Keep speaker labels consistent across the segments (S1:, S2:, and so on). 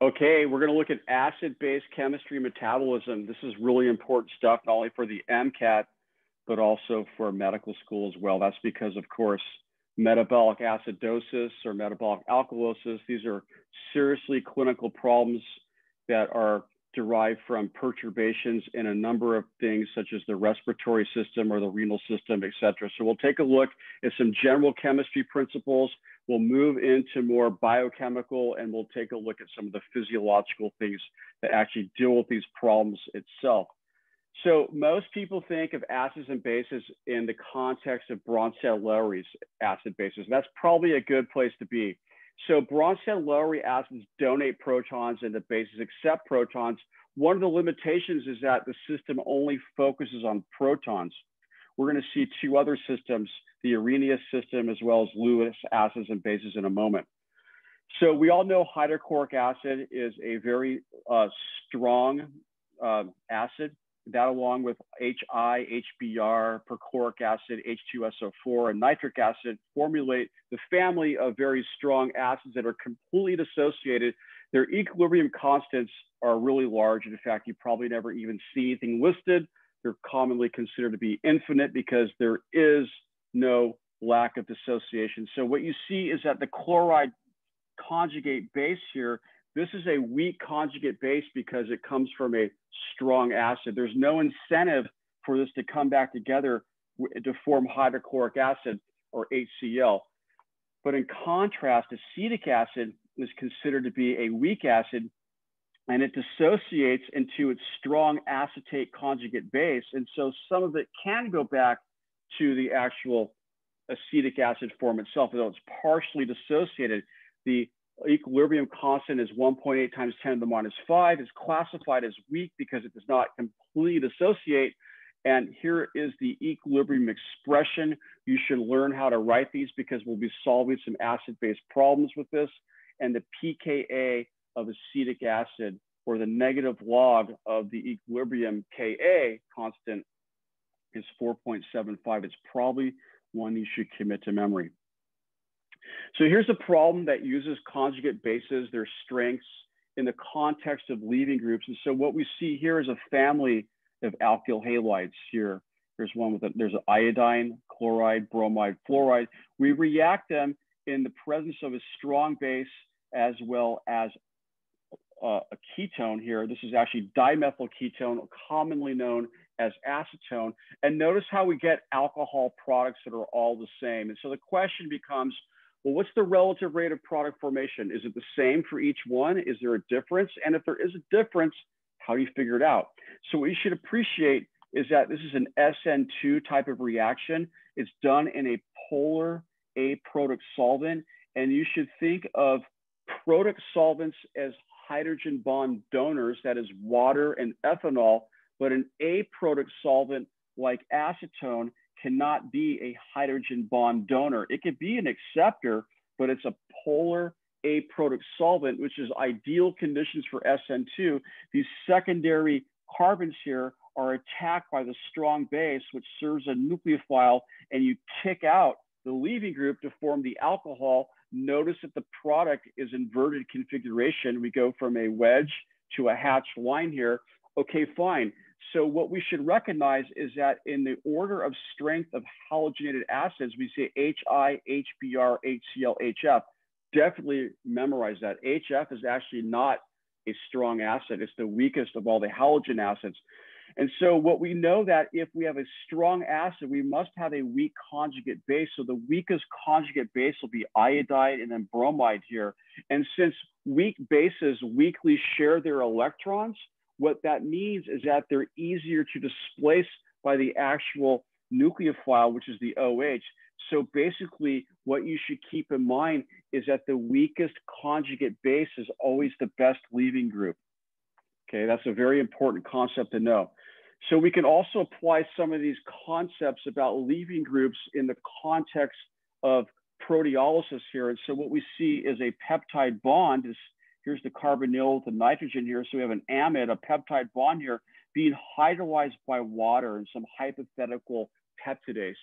S1: Okay, we're going to look at acid-base chemistry metabolism. This is really important stuff, not only for the MCAT, but also for medical school as well. That's because, of course, metabolic acidosis or metabolic alkalosis, these are seriously clinical problems that are derived from perturbations in a number of things such as the respiratory system or the renal system, et cetera. So we'll take a look at some general chemistry principles. We'll move into more biochemical and we'll take a look at some of the physiological things that actually deal with these problems itself. So most people think of acids and bases in the context of Bronsted-Lowry's acid bases. That's probably a good place to be. So Bronsted-Lowry acids donate protons and the bases accept protons. One of the limitations is that the system only focuses on protons. We're going to see two other systems, the Arrhenius system, as well as Lewis acids and bases in a moment. So we all know hydrochloric acid is a very uh, strong uh, acid that along with HI, HBr, perchloric acid, H2SO4, and nitric acid formulate the family of very strong acids that are completely dissociated. Their equilibrium constants are really large. In fact, you probably never even see anything listed. They're commonly considered to be infinite because there is no lack of dissociation. So what you see is that the chloride conjugate base here this is a weak conjugate base because it comes from a strong acid. There's no incentive for this to come back together to form hydrochloric acid or HCl. But in contrast, acetic acid is considered to be a weak acid and it dissociates into its strong acetate conjugate base. And so some of it can go back to the actual acetic acid form itself, although it's partially dissociated. The equilibrium constant is 1.8 times 10 to the minus 5. It's classified as weak because it does not completely dissociate. And here is the equilibrium expression. You should learn how to write these because we'll be solving some acid-base problems with this. And the pKa of acetic acid or the negative log of the equilibrium Ka constant is 4.75. It's probably one you should commit to memory. So here's a problem that uses conjugate bases, their strengths in the context of leaving groups. And so what we see here is a family of alkyl halides here. There's one with a, there's an iodine, chloride, bromide, fluoride. We react them in the presence of a strong base as well as uh, a ketone here. This is actually dimethyl ketone, commonly known as acetone. And notice how we get alcohol products that are all the same. And so the question becomes, well, what's the relative rate of product formation? Is it the same for each one? Is there a difference? And if there is a difference, how do you figure it out? So what you should appreciate is that this is an SN2 type of reaction. It's done in a polar aprotic solvent. And you should think of protic solvents as hydrogen bond donors, that is water and ethanol, but an aprotic solvent like acetone cannot be a hydrogen bond donor. It could be an acceptor, but it's a polar aprotic solvent, which is ideal conditions for SN2. These secondary carbons here are attacked by the strong base, which serves a nucleophile, and you kick out the leaving group to form the alcohol. Notice that the product is inverted configuration. We go from a wedge to a hatched line here. Okay, fine. So what we should recognize is that in the order of strength of halogenated acids, we say HI, HBr, HCl, HF. Definitely memorize that. HF is actually not a strong acid. It's the weakest of all the halogen acids. And so what we know that if we have a strong acid, we must have a weak conjugate base. So the weakest conjugate base will be iodide and then bromide here. And since weak bases weakly share their electrons, what that means is that they're easier to displace by the actual nucleophile, which is the OH. So basically, what you should keep in mind is that the weakest conjugate base is always the best leaving group. Okay, that's a very important concept to know. So we can also apply some of these concepts about leaving groups in the context of proteolysis here. And so what we see is a peptide bond is Here's the carbonyl with the nitrogen here. So we have an amide, a peptide bond here, being hydrolyzed by water in some hypothetical peptidase.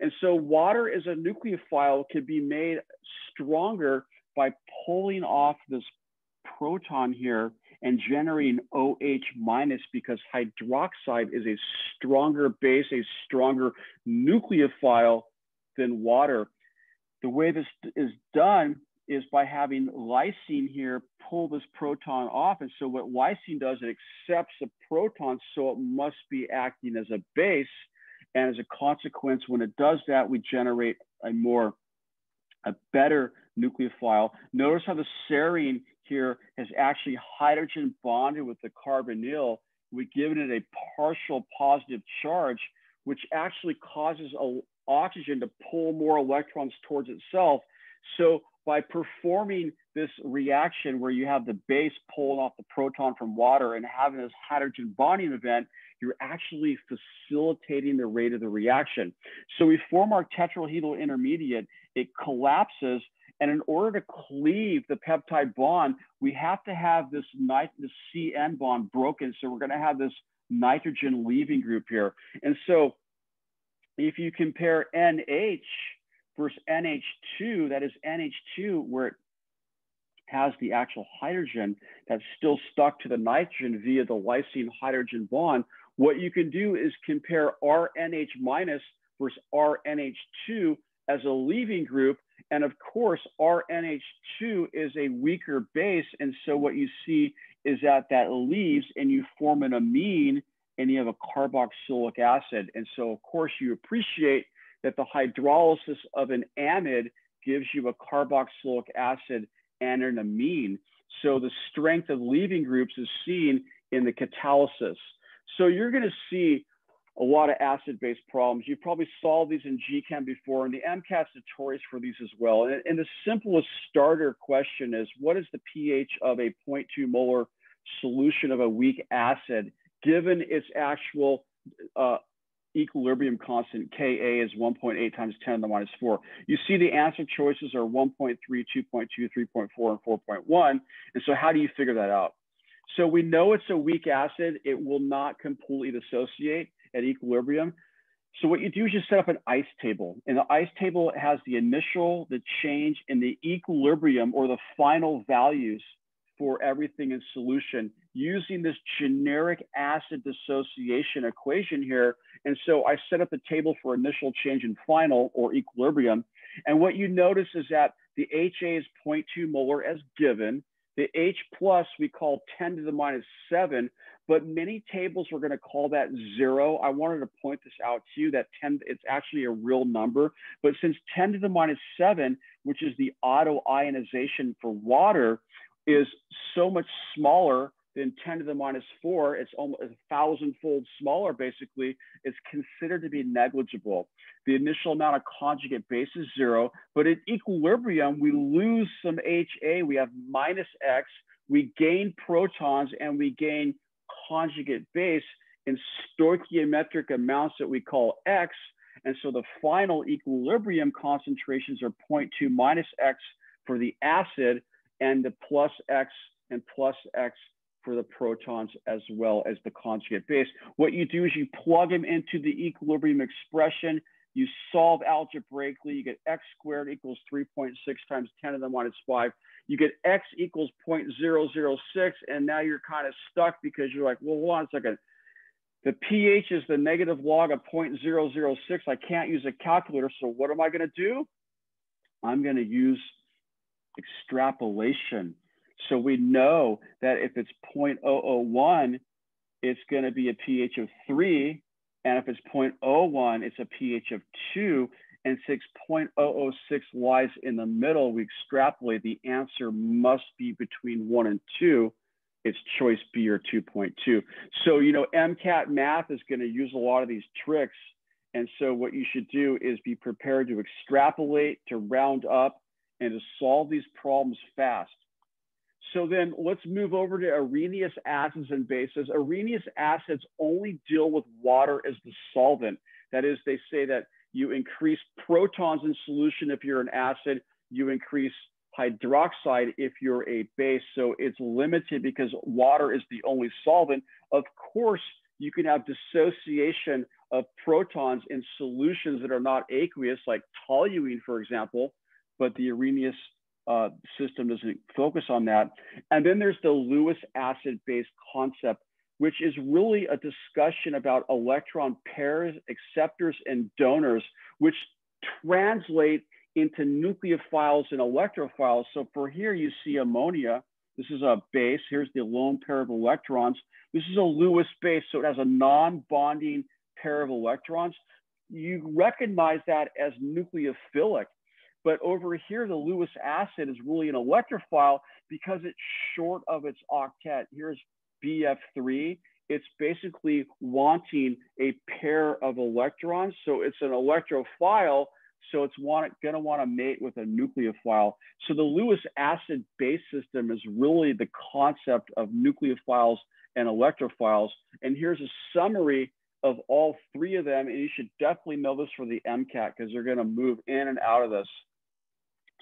S1: And so water as a nucleophile can be made stronger by pulling off this proton here and generating OH minus because hydroxide is a stronger base, a stronger nucleophile than water. The way this is done is by having lysine here pull this proton off. And so what lysine does, it accepts a proton, so it must be acting as a base. And as a consequence, when it does that, we generate a more, a better nucleophile. Notice how the serine here has actually hydrogen bonded with the carbonyl. We've given it a partial positive charge, which actually causes a, oxygen to pull more electrons towards itself. So by performing this reaction where you have the base pulling off the proton from water and having this hydrogen bonding event, you're actually facilitating the rate of the reaction. So we form our tetrahedral intermediate, it collapses, and in order to cleave the peptide bond, we have to have this, nit this CN bond broken. So we're gonna have this nitrogen leaving group here. And so if you compare NH versus NH2, that is NH2 where it has the actual hydrogen that's still stuck to the nitrogen via the lysine hydrogen bond, what you can do is compare RNH minus versus RNH2 as a leaving group. And of course, RNH2 is a weaker base. And so what you see is that that leaves and you form an amine and you have a carboxylic acid. And so of course you appreciate that the hydrolysis of an amide gives you a carboxylic acid and an amine. So the strength of leaving groups is seen in the catalysis. So you're going to see a lot of acid-based problems. You've probably solved these in GChem before, and the MCAT's notorious for these as well. And, and the simplest starter question is, what is the pH of a 0.2 molar solution of a weak acid, given its actual uh, equilibrium constant, Ka is 1.8 times 10 to the minus 4. You see the answer choices are 1.3, 2.2, 3.4, and 4.1. And so how do you figure that out? So we know it's a weak acid. It will not completely dissociate at equilibrium. So what you do is you set up an ice table. And the ice table has the initial, the change, and the equilibrium or the final values for everything in solution using this generic acid dissociation equation here. And so I set up the table for initial change and final or equilibrium. And what you notice is that the HA is 0.2 molar as given. The H plus we call 10 to the minus 7, but many tables we're going to call that zero. I wanted to point this out to you that 10, it's actually a real number. But since 10 to the minus 7, which is the auto ionization for water, is so much smaller than 10 to the minus 4, it's almost a thousandfold smaller, basically, it's considered to be negligible. The initial amount of conjugate base is zero, but at equilibrium, we lose some HA, we have minus X, we gain protons, and we gain conjugate base in stoichiometric amounts that we call X. And so the final equilibrium concentrations are 0.2 minus X for the acid and the plus X and plus X for the protons as well as the conjugate base. What you do is you plug them into the equilibrium expression, you solve algebraically, you get x squared equals 3.6 times 10 to the minus 5. You get x equals 0.006, and now you're kind of stuck because you're like, well, hold on a second. The pH is the negative log of 0.006. I can't use a calculator, so what am I going to do? I'm going to use extrapolation. So we know that if it's 0.001, it's going to be a pH of 3. And if it's 0.01, it's a pH of 2. And 6.006 lies in the middle. We extrapolate. The answer must be between 1 and 2. It's choice B or 2.2. So, you know, MCAT math is going to use a lot of these tricks. And so what you should do is be prepared to extrapolate, to round up, and to solve these problems fast. So then let's move over to Arrhenius acids and bases. Arrhenius acids only deal with water as the solvent. That is, they say that you increase protons in solution if you're an acid, you increase hydroxide if you're a base. So it's limited because water is the only solvent. Of course, you can have dissociation of protons in solutions that are not aqueous, like toluene, for example, but the Arrhenius uh, system doesn't focus on that. And then there's the Lewis acid based concept, which is really a discussion about electron pairs, acceptors, and donors, which translate into nucleophiles and electrophiles. So for here, you see ammonia. This is a base. Here's the lone pair of electrons. This is a Lewis base, so it has a non-bonding pair of electrons. You recognize that as nucleophilic. But over here, the Lewis acid is really an electrophile because it's short of its octet. Here's BF3. It's basically wanting a pair of electrons. So it's an electrophile. So it's want, gonna wanna mate with a nucleophile. So the Lewis acid base system is really the concept of nucleophiles and electrophiles. And here's a summary of all three of them. And you should definitely know this for the MCAT because they're gonna move in and out of this.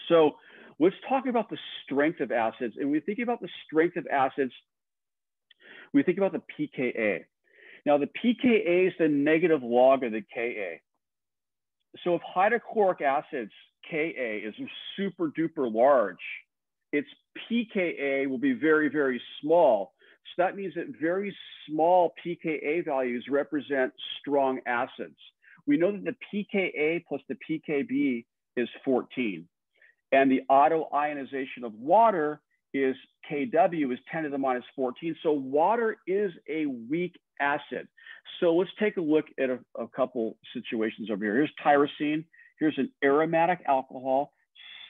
S1: So let's talk about the strength of acids. And we think about the strength of acids, we think about the pKa. Now the pKa is the negative log of the Ka. So if hydrochloric acid's Ka is super duper large, its pKa will be very, very small. So that means that very small pKa values represent strong acids. We know that the pKa plus the pKb is 14. And the auto ionization of water is Kw is 10 to the minus 14. So water is a weak acid. So let's take a look at a, a couple situations over here. Here's tyrosine. Here's an aromatic alcohol,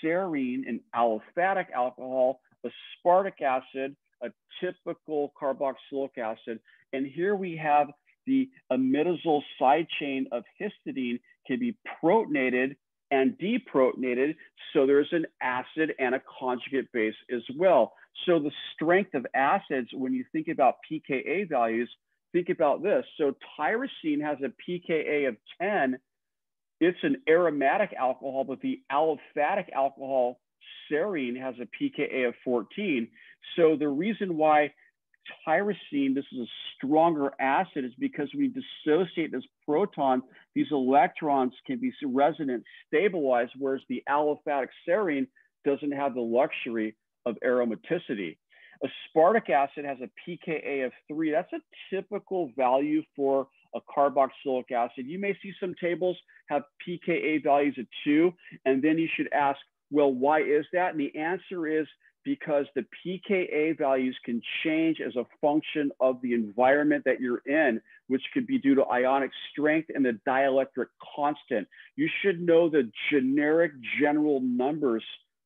S1: serine, an aliphatic alcohol, aspartic acid, a typical carboxylic acid. And here we have the imidazole side chain of histidine can be protonated and deprotonated. So there's an acid and a conjugate base as well. So the strength of acids, when you think about pKa values, think about this. So tyrosine has a pKa of 10. It's an aromatic alcohol, but the aliphatic alcohol serine has a pKa of 14. So the reason why tyrosine, this is a stronger acid, is because we dissociate this proton, these electrons can be resonance stabilized, whereas the aliphatic serine doesn't have the luxury of aromaticity. Aspartic acid has a pKa of three. That's a typical value for a carboxylic acid. You may see some tables have pKa values of two, and then you should ask, well, why is that? And the answer is because the pKa values can change as a function of the environment that you're in, which could be due to ionic strength and the dielectric constant. You should know the generic general numbers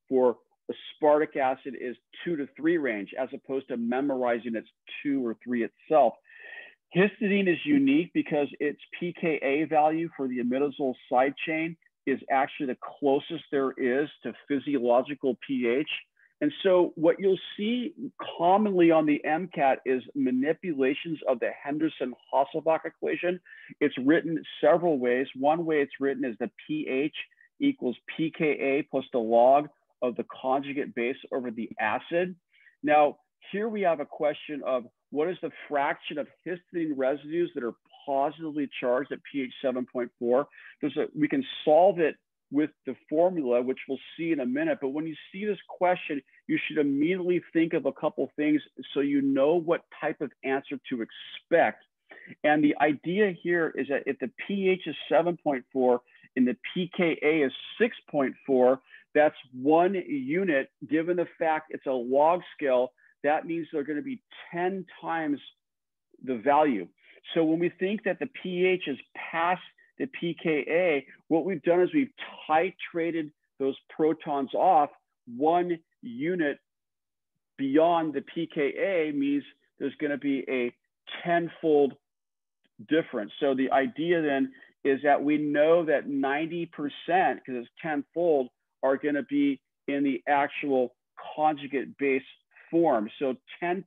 S1: for aspartic acid is two to three range, as opposed to memorizing its two or three itself. Histidine is unique because its pKa value for the imidazole side chain is actually the closest there is to physiological pH. And so what you'll see commonly on the MCAT is manipulations of the Henderson-Hasselbalch equation. It's written several ways. One way it's written is the pH equals pKa plus the log of the conjugate base over the acid. Now, here we have a question of what is the fraction of histidine residues that are positively charged at pH 7.4? There's a, we can solve it with the formula, which we'll see in a minute. But when you see this question, you should immediately think of a couple things so you know what type of answer to expect. And the idea here is that if the pH is 7.4 and the pKa is 6.4, that's one unit. Given the fact it's a log scale, that means they're going to be 10 times the value. So when we think that the pH is past the pKa, what we've done is we've titrated those protons off one unit beyond the pKa means there's going to be a tenfold difference. So the idea then is that we know that 90%, because it's tenfold, are going to be in the actual conjugate base form. So 10%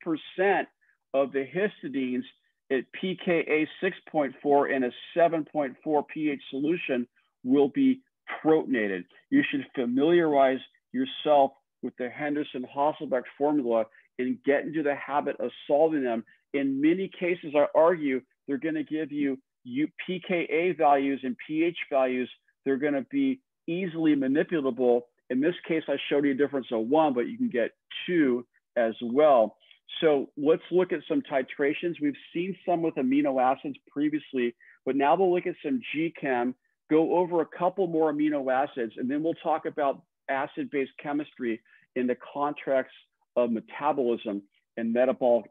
S1: of the histidines at pKa 6.4 in a 7.4 pH solution will be protonated. You should familiarize yourself with the Henderson-Hasselbalch formula and get into the habit of solving them. In many cases, I argue they're going to give you, you pKa values and pH values. They're going to be easily manipulable. In this case, I showed you a difference of one, but you can get two as well. So let's look at some titrations. We've seen some with amino acids previously, but now we'll look at some GChem, go over a couple more amino acids, and then we'll talk about acid-base chemistry in the context of metabolism and metabolic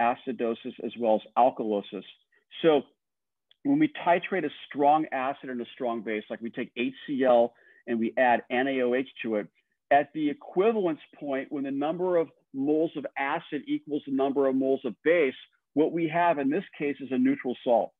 S1: acidosis as well as alkalosis. So when we titrate a strong acid and a strong base, like we take HCl and we add NaOH to it, at the equivalence point, when the number of moles of acid equals the number of moles of base, what we have in this case is a neutral salt.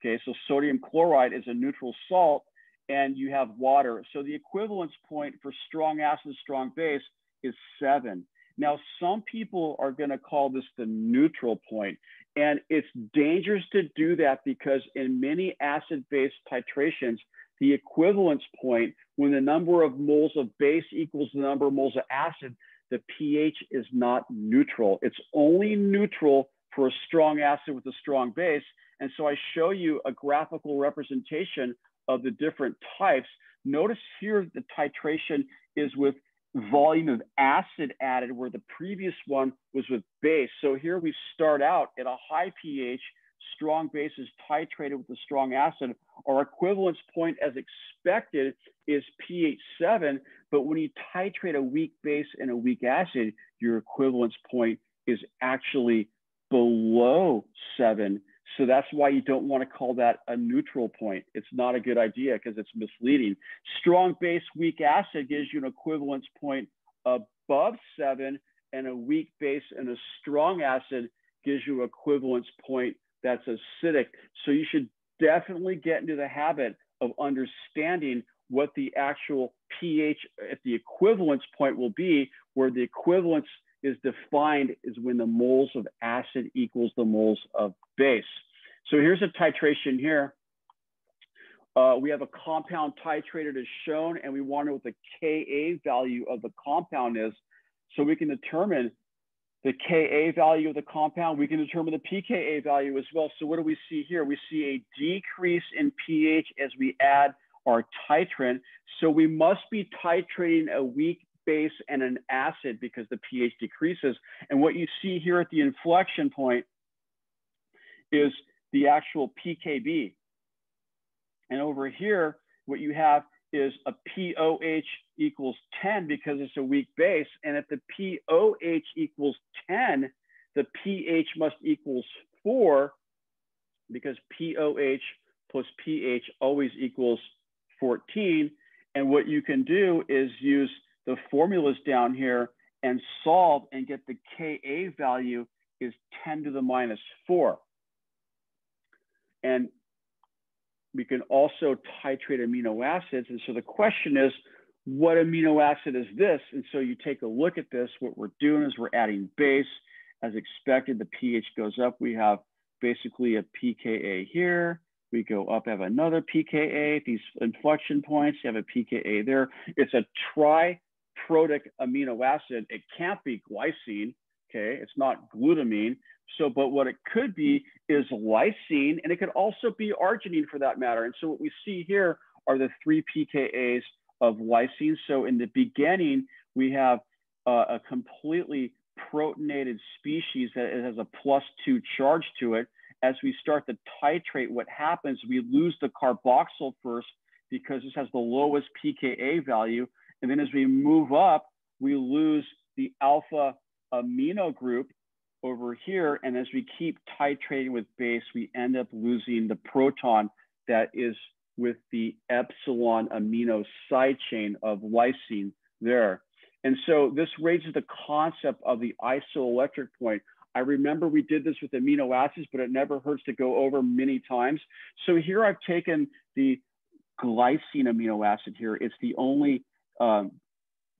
S1: Okay, so sodium chloride is a neutral salt and you have water. So the equivalence point for strong acid, strong base is seven. Now, some people are gonna call this the neutral point, and it's dangerous to do that because in many acid-base titrations, the equivalence point, when the number of moles of base equals the number of moles of acid, the pH is not neutral. It's only neutral for a strong acid with a strong base. And so I show you a graphical representation of the different types. Notice here the titration is with volume of acid added where the previous one was with base. So here we start out at a high pH, strong base is titrated with a strong acid. Our equivalence point as expected is pH 7, but when you titrate a weak base and a weak acid, your equivalence point is actually below 7. So that's why you don't want to call that a neutral point. It's not a good idea because it's misleading. Strong base, weak acid gives you an equivalence point above 7, and a weak base and a strong acid gives you equivalence point that's acidic. So you should definitely get into the habit of understanding what the actual pH at the equivalence point will be, where the equivalence is defined is when the moles of acid equals the moles of base. So here's a titration here. Uh, we have a compound titrated as shown, and we want to know what the Ka value of the compound is. So we can determine the Ka value of the compound, we can determine the pKa value as well. So what do we see here? We see a decrease in pH as we add our titrant. So we must be titrating a weak base and an acid because the pH decreases. And what you see here at the inflection point is the actual pKb. And over here, what you have is a POH equals 10 because it's a weak base. And if the POH equals 10, the pH must equals 4 because POH plus pH always equals 14. And what you can do is use the formulas down here and solve and get the Ka value is 10 to the minus 4. And we can also titrate amino acids. And so the question is, what amino acid is this? And so you take a look at this. What we're doing is we're adding base. As expected, the pH goes up. We have basically a pKa here. We go up, have another pKa. These inflection points, you have a pKa there. It's a triprotic amino acid. It can't be glycine, okay? It's not glutamine. So, but what it could be is lysine, and it could also be arginine for that matter. And so what we see here are the three pKas of lysine. So in the beginning, we have uh, a completely protonated species that has a plus two charge to it. As we start to titrate, what happens, we lose the carboxyl first because this has the lowest pKa value. And then as we move up, we lose the alpha amino group over here. And as we keep titrating with base, we end up losing the proton that is with the epsilon amino side chain of lysine there. And so this raises the concept of the isoelectric point. I remember we did this with amino acids, but it never hurts to go over many times. So here I've taken the glycine amino acid here. It's the only um,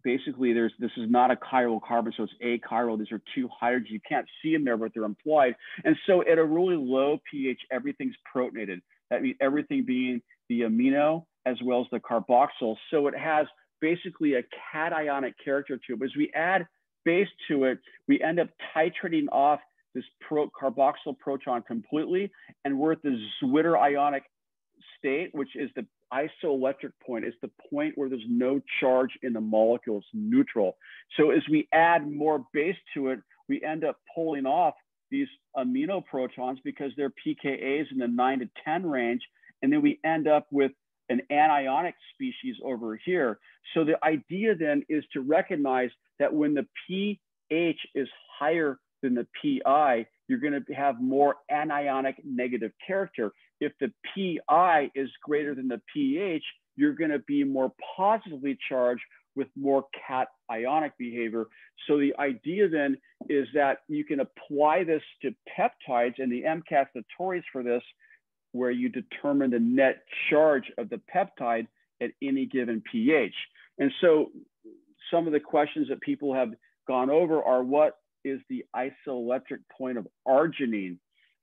S1: basically there's this is not a chiral carbon, so it's achiral. These are two hydrogens. You can't see them there, but they're implied. And so at a really low pH, everything's protonated. That means everything being the amino as well as the carboxyl. So it has basically a cationic character to it. But as we add base to it, we end up titrating off this pro carboxyl proton completely, and we're at the Zwitter ionic state, which is the isoelectric point. is the point where there's no charge in the molecule, it's neutral. So as we add more base to it, we end up pulling off these amino protons because they're pKa's in the nine to 10 range. And then we end up with an anionic species over here. So the idea then is to recognize that when the pH is higher than the PI, you're going to have more anionic negative character. If the PI is greater than the pH, you're going to be more positively charged with more cationic behavior. So the idea then is that you can apply this to peptides and the MCAT's notorious for this, where you determine the net charge of the peptide at any given pH. And so some of the questions that people have gone over are what is the isoelectric point of arginine,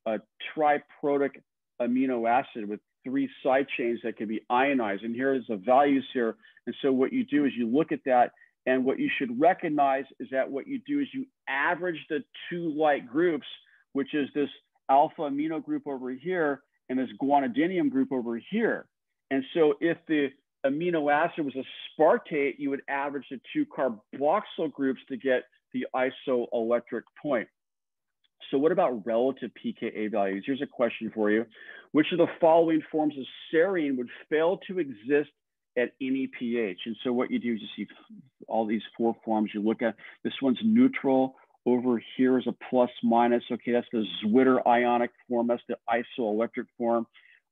S1: a triprotic amino acid with three side chains that can be ionized. And here's the values here. And so what you do is you look at that and what you should recognize is that what you do is you average the two like groups, which is this alpha amino group over here and this guanidinium group over here. And so if the amino acid was a aspartate, you would average the two carboxyl groups to get the isoelectric point. So what about relative pKa values? Here's a question for you. Which of the following forms of serine would fail to exist at any pH? And so what you do is you see all these four forms you look at. This one's neutral. Over here is a plus minus. Okay, that's the Zwitter ionic form. That's the isoelectric form.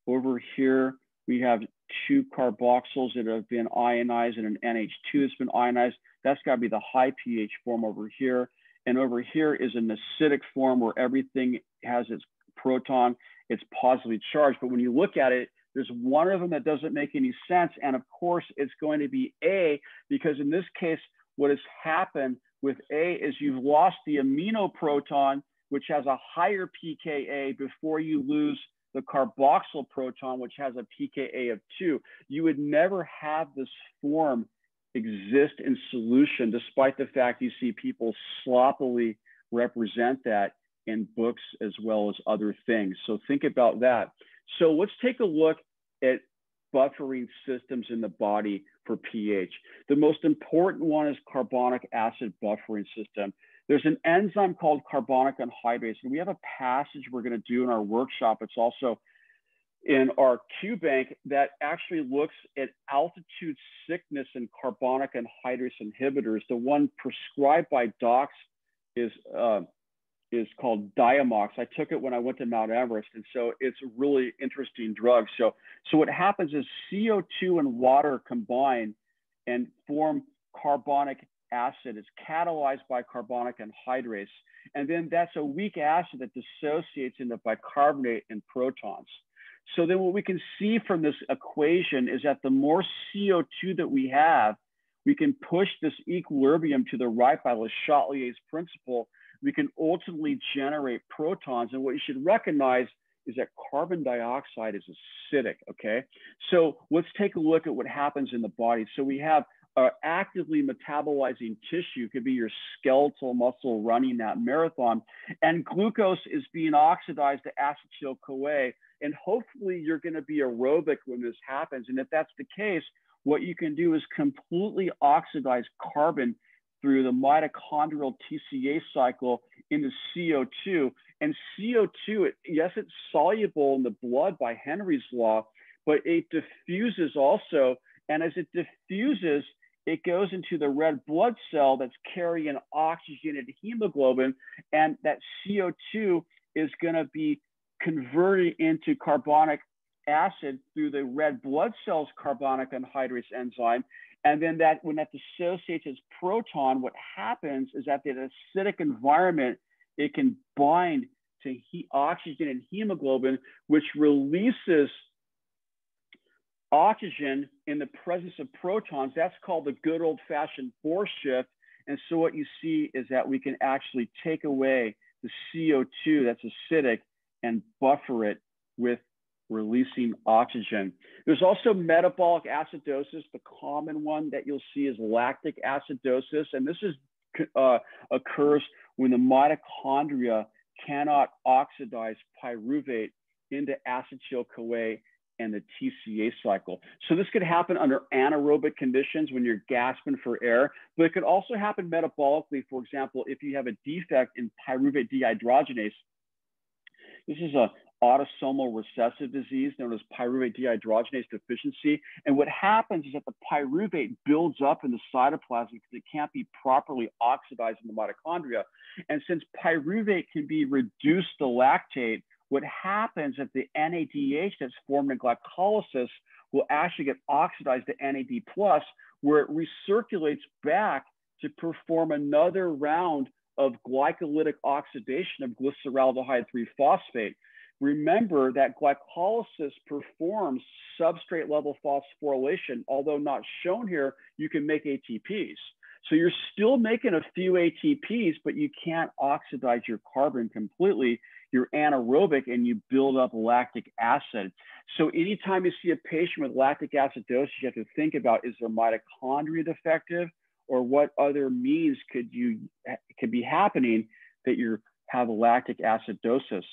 S1: Over here, we have two carboxyls that have been ionized and an NH2 that's been ionized. That's got to be the high pH form over here. And over here is an acidic form where everything has its proton, it's positively charged. But when you look at it, there's one of them that doesn't make any sense. And of course, it's going to be A, because in this case, what has happened with A is you've lost the amino proton, which has a higher pKa before you lose the carboxyl proton, which has a pKa of two. You would never have this form exist in solution, despite the fact you see people sloppily represent that in books as well as other things. So think about that. So let's take a look at buffering systems in the body for pH. The most important one is carbonic acid buffering system. There's an enzyme called carbonic anhydrase, and we have a passage we're going to do in our workshop. It's also in our Q bank that actually looks at altitude sickness and carbonic anhydrase inhibitors. The one prescribed by docs is uh, is called Diamox. I took it when I went to Mount Everest, and so it's a really interesting drug. So, so what happens is CO2 and water combine and form carbonic acid. It's catalyzed by carbonic anhydrase, and then that's a weak acid that dissociates into bicarbonate and protons. So then what we can see from this equation is that the more CO2 that we have, we can push this equilibrium to the right by Le Chatelier's principle. We can ultimately generate protons. And what you should recognize is that carbon dioxide is acidic, okay? So let's take a look at what happens in the body. So we have uh, actively metabolizing tissue, could be your skeletal muscle running that marathon, and glucose is being oxidized to acetyl CoA and hopefully you're going to be aerobic when this happens. And if that's the case, what you can do is completely oxidize carbon through the mitochondrial TCA cycle into CO2. And CO2, yes, it's soluble in the blood by Henry's law, but it diffuses also. And as it diffuses, it goes into the red blood cell that's carrying oxygenated hemoglobin, and that CO2 is going to be converted into carbonic acid through the red blood cells carbonic anhydrase enzyme. And then that when that dissociates as proton, what happens is that the acidic environment, it can bind to he, oxygen and hemoglobin, which releases oxygen in the presence of protons. That's called the good old fashioned Bohr shift. And so what you see is that we can actually take away the CO2 that's acidic and buffer it with releasing oxygen. There's also metabolic acidosis. The common one that you'll see is lactic acidosis. And this is, uh, occurs when the mitochondria cannot oxidize pyruvate into acetyl CoA and the TCA cycle. So this could happen under anaerobic conditions when you're gasping for air, but it could also happen metabolically. For example, if you have a defect in pyruvate dehydrogenase, this is a autosomal recessive disease known as pyruvate dehydrogenase deficiency. And what happens is that the pyruvate builds up in the cytoplasm because it can't be properly oxidized in the mitochondria. And since pyruvate can be reduced to lactate, what happens is that the NADH that's formed in glycolysis will actually get oxidized to NAD where it recirculates back to perform another round of glycolytic oxidation of glyceraldehyde 3 phosphate. Remember that glycolysis performs substrate level phosphorylation, although not shown here, you can make ATPs. So you're still making a few ATPs, but you can't oxidize your carbon completely. You're anaerobic and you build up lactic acid. So anytime you see a patient with lactic acidosis, you have to think about is their mitochondria defective or what other means could you could be happening that you have lactic acidosis.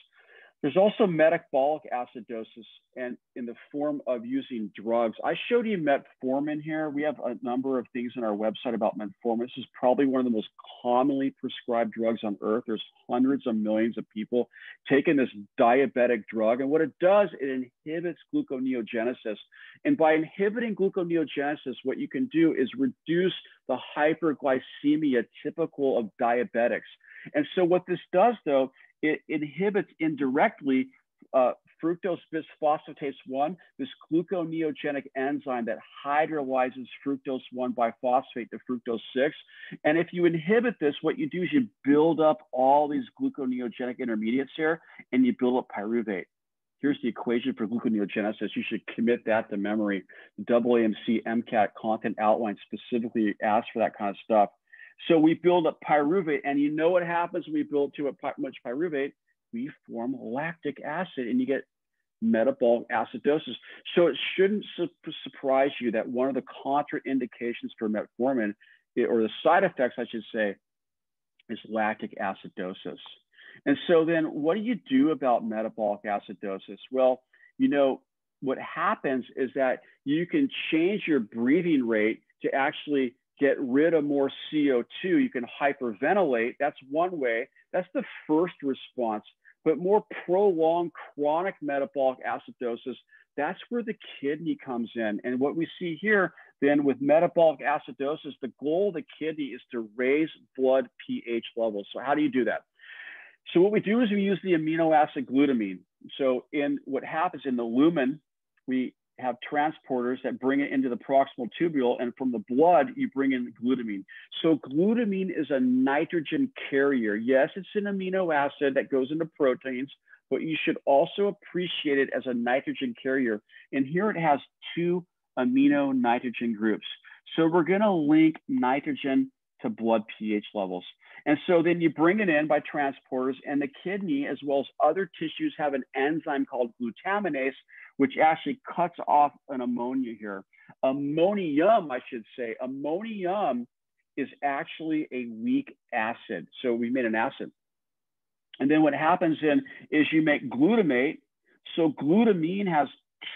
S1: There's also metabolic acidosis and in the form of using drugs. I showed you metformin here. We have a number of things on our website about metformin. This is probably one of the most commonly prescribed drugs on earth. There's hundreds of millions of people taking this diabetic drug. And what it does, it inhibits gluconeogenesis. And by inhibiting gluconeogenesis, what you can do is reduce the hyperglycemia typical of diabetics. And so what this does though it inhibits indirectly uh, fructose bisphosphatase 1, this gluconeogenic enzyme that hydrolyzes fructose 1 biphosphate to fructose 6. And if you inhibit this, what you do is you build up all these gluconeogenic intermediates here and you build up pyruvate. Here's the equation for gluconeogenesis. You should commit that to memory. The AAMC MCAT content outline specifically asks for that kind of stuff. So we build up pyruvate, and you know what happens when we build too much pyruvate? We form lactic acid, and you get metabolic acidosis. So it shouldn't su surprise you that one of the contraindications for metformin, or the side effects, I should say, is lactic acidosis. And so then what do you do about metabolic acidosis? Well, you know, what happens is that you can change your breathing rate to actually get rid of more CO2. You can hyperventilate. That's one way. That's the first response. But more prolonged chronic metabolic acidosis, that's where the kidney comes in. And what we see here then with metabolic acidosis, the goal of the kidney is to raise blood pH levels. So how do you do that? So what we do is we use the amino acid glutamine. So in what happens in the lumen, we have transporters that bring it into the proximal tubule, and from the blood, you bring in glutamine. So glutamine is a nitrogen carrier. Yes, it's an amino acid that goes into proteins, but you should also appreciate it as a nitrogen carrier. And here it has two amino nitrogen groups. So we're gonna link nitrogen to blood pH levels. And so then you bring it in by transporters, and the kidney, as well as other tissues, have an enzyme called glutaminase, which actually cuts off an ammonia here. Ammonium, I should say, ammonium is actually a weak acid. So we made an acid. And then what happens then is you make glutamate. So glutamine has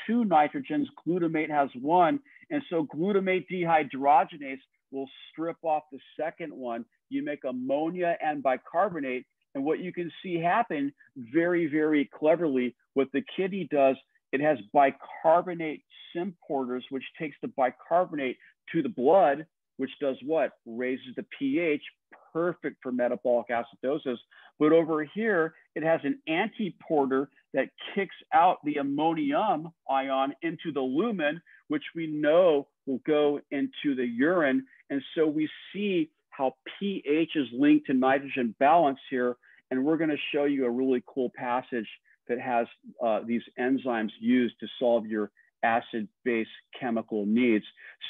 S1: two nitrogens, glutamate has one. And so glutamate dehydrogenase will strip off the second one. You make ammonia and bicarbonate. And what you can see happen very, very cleverly, what the kidney does it has bicarbonate symporters, which takes the bicarbonate to the blood, which does what? Raises the pH, perfect for metabolic acidosis. But over here, it has an antiporter that kicks out the ammonium ion into the lumen, which we know will go into the urine. And so we see how pH is linked to nitrogen balance here. And we're going to show you a really cool passage that has uh, these enzymes used to solve your acid-base chemical needs.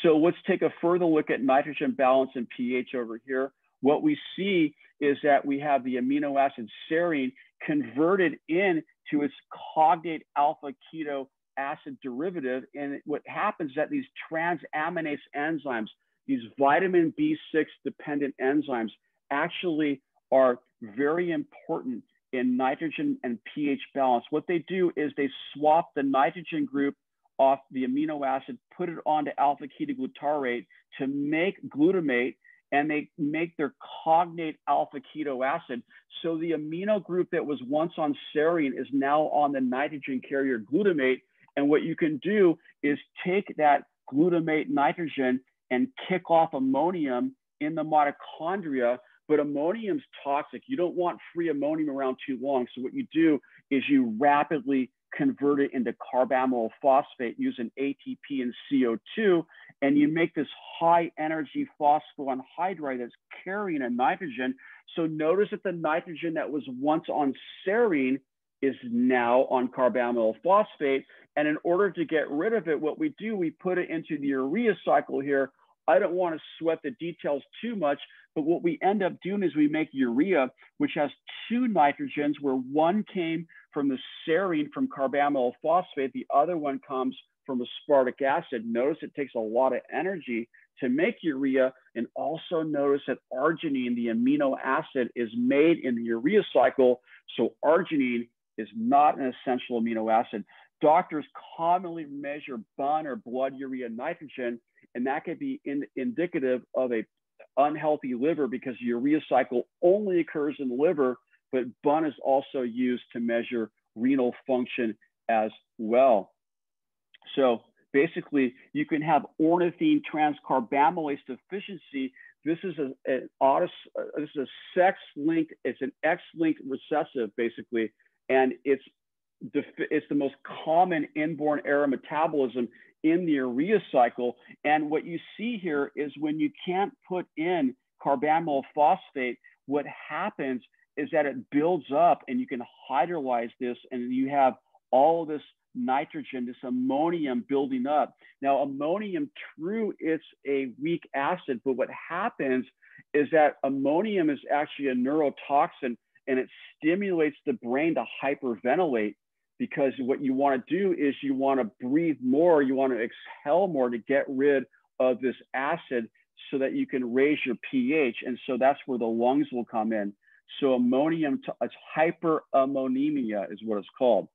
S1: So let's take a further look at nitrogen balance and pH over here. What we see is that we have the amino acid serine converted into its cognate alpha keto acid derivative. And what happens is that these transaminase enzymes, these vitamin B6 dependent enzymes, actually are very important in nitrogen and pH balance. What they do is they swap the nitrogen group off the amino acid, put it onto alpha ketoglutarate to make glutamate and they make their cognate alpha keto acid. So the amino group that was once on serine is now on the nitrogen carrier glutamate. And what you can do is take that glutamate nitrogen and kick off ammonium in the mitochondria. But ammonium's toxic. You don't want free ammonium around too long. So what you do is you rapidly convert it into carbamyl phosphate using ATP and CO2, and you make this high energy phosphoanhydride that's carrying a nitrogen. So notice that the nitrogen that was once on serine is now on carbamyl phosphate. And in order to get rid of it, what we do, we put it into the urea cycle here. I don't want to sweat the details too much, but what we end up doing is we make urea, which has two nitrogens, where one came from the serine from carbamyl phosphate, the other one comes from aspartic acid. Notice it takes a lot of energy to make urea, and also notice that arginine, the amino acid, is made in the urea cycle. So arginine is not an essential amino acid. Doctors commonly measure BUN or blood urea nitrogen, and that could be in, indicative of a unhealthy liver because urea cycle only occurs in the liver, but BUN is also used to measure renal function as well. So basically, you can have ornithine transcarbamylase deficiency. This is a, an uh, this is a sex-linked, it's an X-linked recessive, basically, and it's it's the most common inborn error metabolism in the urea cycle. And what you see here is when you can't put in carbamyl phosphate, what happens is that it builds up and you can hydrolyze this and you have all this nitrogen, this ammonium building up. Now, ammonium, true, it's a weak acid, but what happens is that ammonium is actually a neurotoxin and it stimulates the brain to hyperventilate because what you want to do is you want to breathe more, you want to exhale more to get rid of this acid so that you can raise your pH. And so that's where the lungs will come in. So ammonium, it's hyperammonemia is what it's called.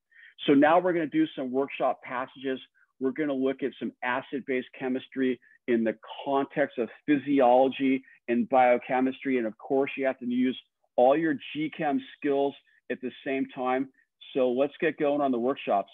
S1: So now we're going to do some workshop passages. We're going to look at some acid-base chemistry in the context of physiology and biochemistry. And of course, you have to use all your GChem skills at the same time. So let's get going on the workshops.